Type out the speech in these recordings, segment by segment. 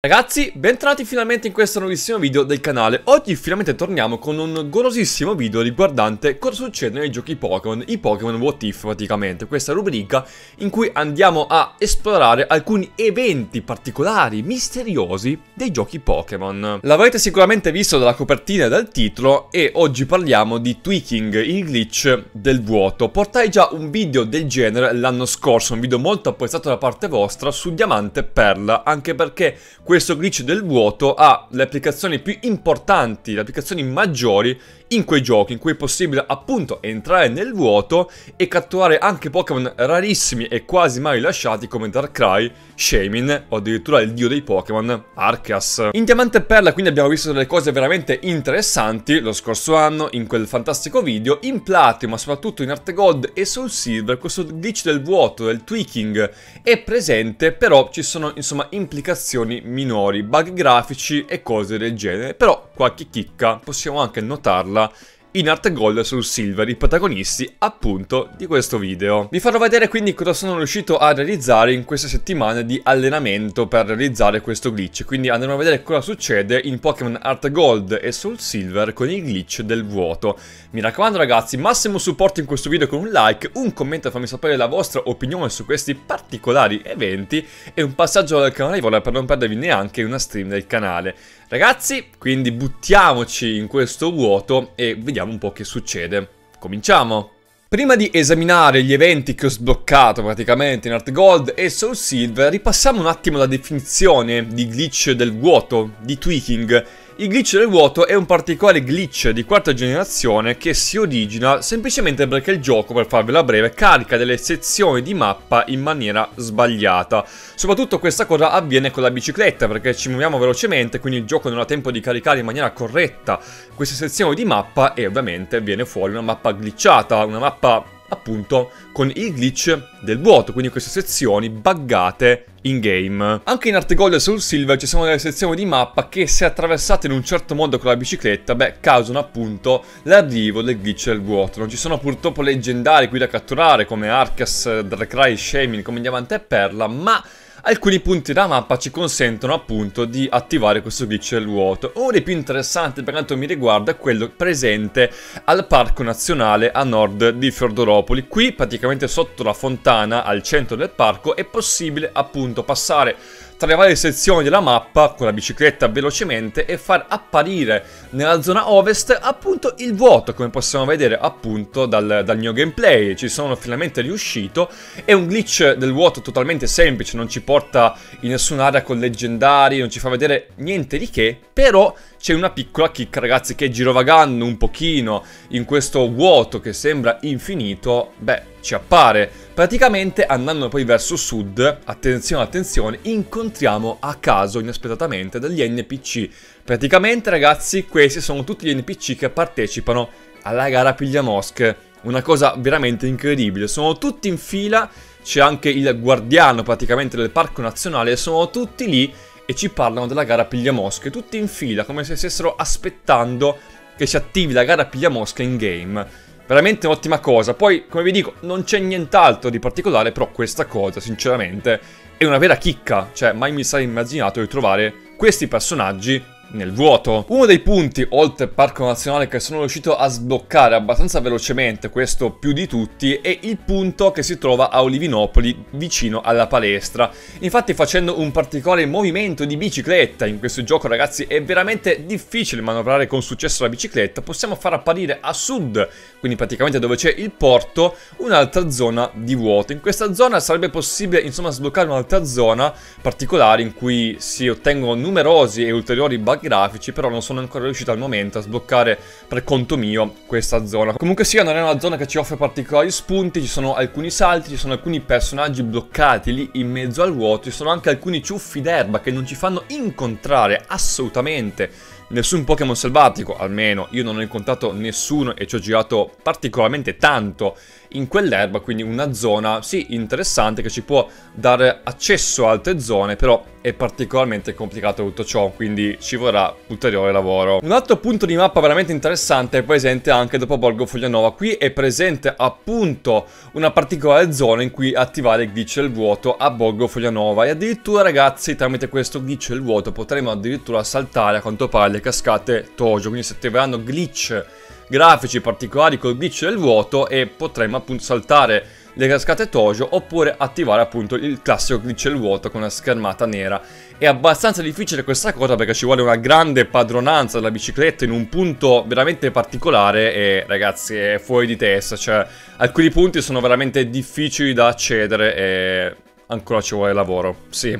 Ragazzi, bentornati finalmente in questo nuovissimo video del canale. Oggi finalmente torniamo con un golosissimo video riguardante cosa succede nei giochi Pokémon, i Pokémon What If praticamente, questa rubrica in cui andiamo a esplorare alcuni eventi particolari, misteriosi dei giochi Pokémon. L'avrete sicuramente visto dalla copertina e dal titolo e oggi parliamo di Tweaking, il glitch del vuoto. Portai già un video del genere l'anno scorso, un video molto apprezzato da parte vostra su Diamante Perla, anche perché questo glitch del vuoto ha le applicazioni più importanti, le applicazioni maggiori in quei giochi in cui è possibile appunto entrare nel vuoto e catturare anche Pokémon rarissimi e quasi mai lasciati come Darkrai, Shamin o addirittura il dio dei Pokémon, Arceus. In Diamante e Perla quindi abbiamo visto delle cose veramente interessanti lo scorso anno in quel fantastico video, in Platinum ma soprattutto in Arte Gold e Soul Silver questo glitch del vuoto, del tweaking è presente però ci sono insomma implicazioni minori, bug grafici e cose del genere, però qualche chicca possiamo anche notarla in Art Gold sul Silver, i protagonisti appunto di questo video. Vi farò vedere quindi cosa sono riuscito a realizzare in queste settimane di allenamento per realizzare questo glitch, quindi andremo a vedere cosa succede in Pokémon Art Gold e Soul Silver con il glitch del vuoto. Mi raccomando ragazzi, massimo supporto in questo video con un like, un commento a farmi sapere la vostra opinione su questi particolari eventi e un passaggio al canale per non perdervi neanche una stream del canale. Ragazzi, quindi buttiamoci in questo vuoto e vediamo un po' che succede. Cominciamo! Prima di esaminare gli eventi che ho sbloccato praticamente in Art Gold e Soul Silver, ripassiamo un attimo la definizione di glitch del vuoto, di tweaking, il glitch del vuoto è un particolare glitch di quarta generazione che si origina semplicemente perché il gioco, per farvela breve, carica delle sezioni di mappa in maniera sbagliata. Soprattutto questa cosa avviene con la bicicletta perché ci muoviamo velocemente, quindi il gioco non ha tempo di caricare in maniera corretta queste sezioni di mappa e ovviamente viene fuori una mappa glitchata, una mappa appunto con il glitch del vuoto, quindi queste sezioni buggate in game. Anche in Art Gold e Soul Silver ci sono delle sezioni di mappa che se attraversate in un certo modo con la bicicletta, beh, causano appunto l'arrivo del glitch del vuoto. Non ci sono purtroppo leggendari qui da catturare come Arcas, Darkrai, Shamin, come Diamante e Perla, ma alcuni punti della mappa ci consentono appunto di attivare questo glitch del vuoto. Uno dei più interessanti per quanto mi riguarda è quello presente al Parco Nazionale a nord di Fiordoropoli. Qui praticamente sotto la fontana al centro del parco è possibile appunto passare tra le varie sezioni della mappa con la bicicletta velocemente e far apparire nella zona ovest appunto il vuoto come possiamo vedere appunto dal, dal mio gameplay. Ci sono finalmente riuscito. È un glitch del vuoto totalmente semplice non ci porta in nessun'area con leggendari non ci fa vedere niente di che però c'è una piccola chicca ragazzi che girovagando un pochino in questo vuoto che sembra infinito, beh, ci appare. Praticamente andando poi verso sud, attenzione attenzione, incontriamo a caso inaspettatamente degli NPC. Praticamente ragazzi questi sono tutti gli NPC che partecipano alla gara piglia mosche. Una cosa veramente incredibile, sono tutti in fila, c'è anche il guardiano praticamente del parco nazionale, sono tutti lì e ci parlano della gara piglia mosche, tutti in fila, come se stessero aspettando che si attivi la gara piglia mosche in game. Veramente un'ottima cosa. Poi, come vi dico, non c'è nient'altro di particolare, però questa cosa, sinceramente, è una vera chicca. Cioè, mai mi sarei immaginato di trovare questi personaggi nel vuoto. Uno dei punti, oltre al parco nazionale, che sono riuscito a sbloccare abbastanza velocemente, questo più di tutti, è il punto che si trova a Olivinopoli, vicino alla palestra. Infatti facendo un particolare movimento di bicicletta in questo gioco, ragazzi, è veramente difficile manovrare con successo la bicicletta. Possiamo far apparire a sud, quindi praticamente dove c'è il porto, un'altra zona di vuoto. In questa zona sarebbe possibile, insomma, sbloccare un'altra zona particolare in cui si ottengono numerosi e ulteriori bug grafici, però non sono ancora riuscito al momento a sbloccare per conto mio questa zona. Comunque sia, non è una zona che ci offre particolari spunti, ci sono alcuni salti, ci sono alcuni personaggi bloccati lì in mezzo al vuoto, ci sono anche alcuni ciuffi d'erba che non ci fanno incontrare assolutamente nessun Pokémon selvatico, almeno io non ho incontrato nessuno e ci ho girato particolarmente tanto in quell'erba, quindi una zona, sì, interessante che ci può dare accesso a altre zone, però è particolarmente complicato tutto ciò, quindi ci vorrà ulteriore lavoro. Un altro punto di mappa veramente interessante è presente anche dopo Borgo Foglianova. Qui è presente appunto una particolare zona in cui attivare il glitch del vuoto a Borgo Foglianova e addirittura ragazzi tramite questo glitch del vuoto potremo addirittura saltare a quanto pare le cascate Tojo, quindi se attiveranno glitch grafici particolari col glitch del vuoto e potremo appunto saltare le cascate Tojo oppure attivare appunto il classico glitch del vuoto con una schermata nera. È abbastanza difficile questa cosa perché ci vuole una grande padronanza della bicicletta in un punto veramente particolare e ragazzi è fuori di testa, cioè alcuni punti sono veramente difficili da accedere e ancora ci vuole lavoro, sì.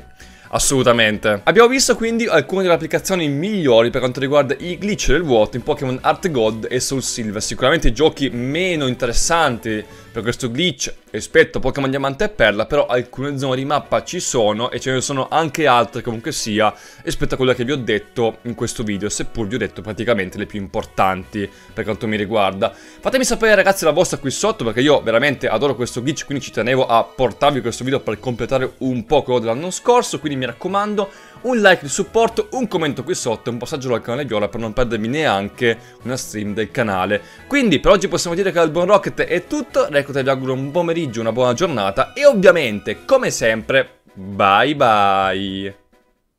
Assolutamente. Abbiamo visto quindi alcune delle applicazioni migliori per quanto riguarda i glitch del vuoto in Pokémon Art Gold e Soul Silver. Sicuramente giochi meno interessanti per questo glitch rispetto a Pokémon Diamante e Perla, però alcune zone di mappa ci sono e ce ne sono anche altre comunque sia rispetto a quelle che vi ho detto in questo video, seppur vi ho detto praticamente le più importanti per quanto mi riguarda. Fatemi sapere ragazzi la vostra qui sotto perché io veramente adoro questo glitch, quindi ci tenevo a portarvi questo video per completare un po' quello dell'anno scorso, quindi mi raccomando un like di supporto, un commento qui sotto e un passaggio al canale Viola per non perdermi neanche una stream del canale. Quindi per oggi possiamo dire che dal Buon Rocket è tutto, Recordate vi auguro un pomeriggio, una buona giornata e ovviamente, come sempre, bye bye!